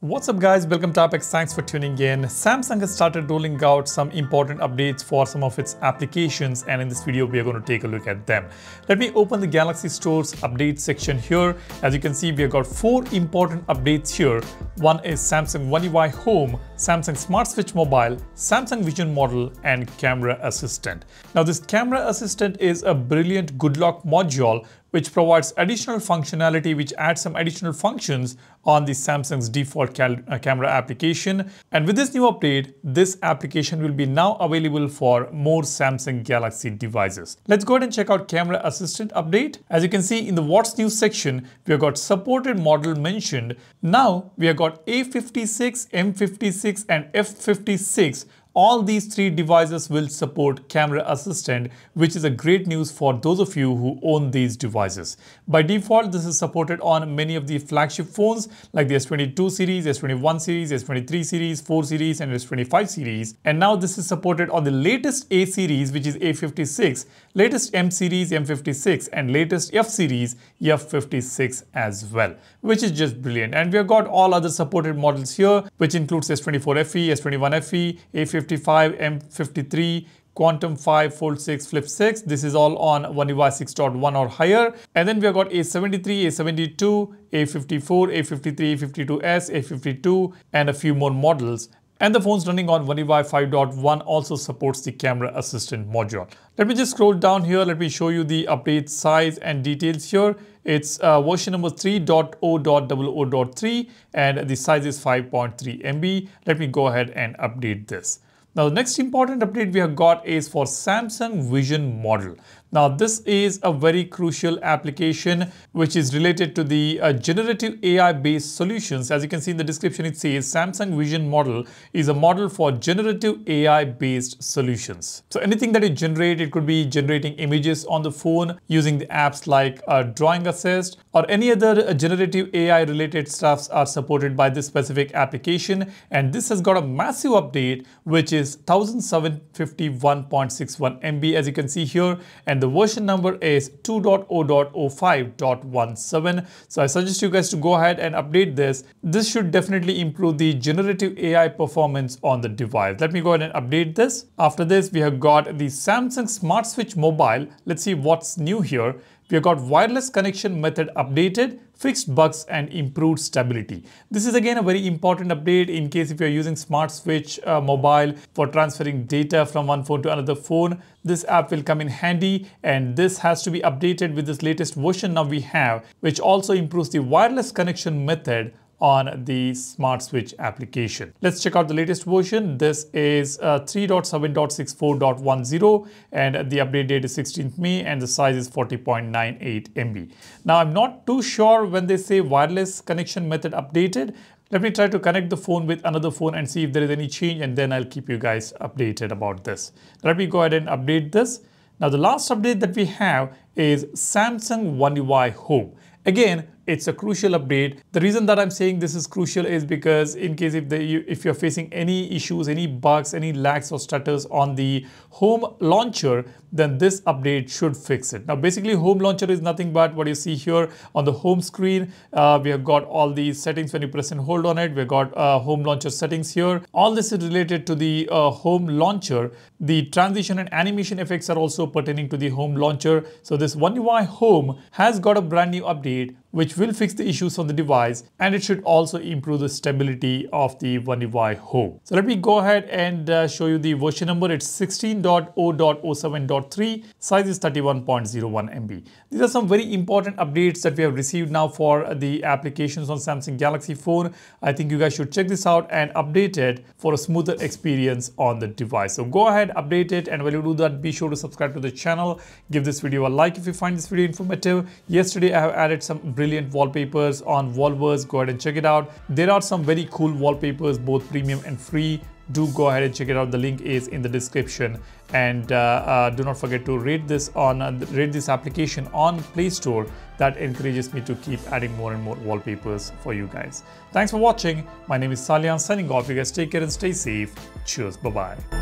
What's up guys, welcome to AppX, thanks for tuning in. Samsung has started rolling out some important updates for some of its applications and in this video we are going to take a look at them. Let me open the Galaxy Store's update section here. As you can see we have got four important updates here. One is Samsung One UI Home, Samsung Smart Switch Mobile, Samsung Vision Model and Camera Assistant. Now this Camera Assistant is a brilliant Goodlock module which provides additional functionality which adds some additional functions on the Samsung's default uh, camera application. And with this new update, this application will be now available for more Samsung Galaxy devices. Let's go ahead and check out Camera Assistant update. As you can see in the What's New section, we have got supported model mentioned. Now we have got A56, M56 and F56 all these three devices will support Camera Assistant, which is a great news for those of you who own these devices. By default, this is supported on many of the flagship phones like the S22 series, S21 series, S23 series, 4 series, and S25 series. And now this is supported on the latest A series, which is A56, latest M series, M56, and latest F series, F56 as well, which is just brilliant. And we have got all other supported models here, which includes S24FE, S21FE, A50 55, M53, Quantum 5, Fold 6, Flip 6. This is all on One UI 6.1 or higher. And then we have got A73, A72, A54, A53, A52s, A52, and a few more models. And the phone's running on One UI 5.1 also supports the camera assistant module. Let me just scroll down here. Let me show you the update size and details here. It's uh, version number 3.0.00.3 and the size is 5.3 MB. Let me go ahead and update this. Now the next important update we have got is for Samsung Vision model. Now this is a very crucial application which is related to the uh, generative AI based solutions. As you can see in the description it says Samsung Vision model is a model for generative AI based solutions. So anything that you generate, it could be generating images on the phone using the apps like uh, Drawing Assist or any other uh, generative AI related stuffs are supported by this specific application and this has got a massive update which is 1751.61 MB as you can see here and and the version number is 2.0.05.17. So I suggest you guys to go ahead and update this. This should definitely improve the generative AI performance on the device. Let me go ahead and update this. After this, we have got the Samsung Smart Switch Mobile. Let's see what's new here. We have got wireless connection method updated, fixed bugs and improved stability. This is again a very important update in case if you're using Smart Switch uh, mobile for transferring data from one phone to another phone. This app will come in handy and this has to be updated with this latest version now we have which also improves the wireless connection method on the Smart Switch application. Let's check out the latest version. This is uh, 3.7.64.10 and the update date is 16th May and the size is 40.98 MB. Now I'm not too sure when they say wireless connection method updated. Let me try to connect the phone with another phone and see if there is any change and then I'll keep you guys updated about this. Let me go ahead and update this. Now the last update that we have is Samsung One UI Home. Again, it's a crucial update. The reason that I'm saying this is crucial is because in case if, the, if you're facing any issues, any bugs, any lags or stutters on the home launcher, then this update should fix it. Now basically home launcher is nothing but what you see here on the home screen. Uh, we have got all these settings when you press and hold on it. We've got uh, home launcher settings here. All this is related to the uh, home launcher. The transition and animation effects are also pertaining to the home launcher. So this One UI Home has got a brand new update need which will fix the issues on the device and it should also improve the stability of the One UI Home. So let me go ahead and uh, show you the version number. It's 16.0.07.3, size is 31.01 MB. These are some very important updates that we have received now for the applications on Samsung Galaxy phone. I think you guys should check this out and update it for a smoother experience on the device. So go ahead, update it and while you do that, be sure to subscribe to the channel. Give this video a like if you find this video informative. Yesterday, I have added some brilliant brilliant wallpapers on Wallverse. Go ahead and check it out. There are some very cool wallpapers, both premium and free. Do go ahead and check it out. The link is in the description. And uh, uh, do not forget to rate this on uh, rate this application on Play Store. That encourages me to keep adding more and more wallpapers for you guys. Thanks for watching. My name is Salian signing off. You guys take care and stay safe. Cheers. Bye bye.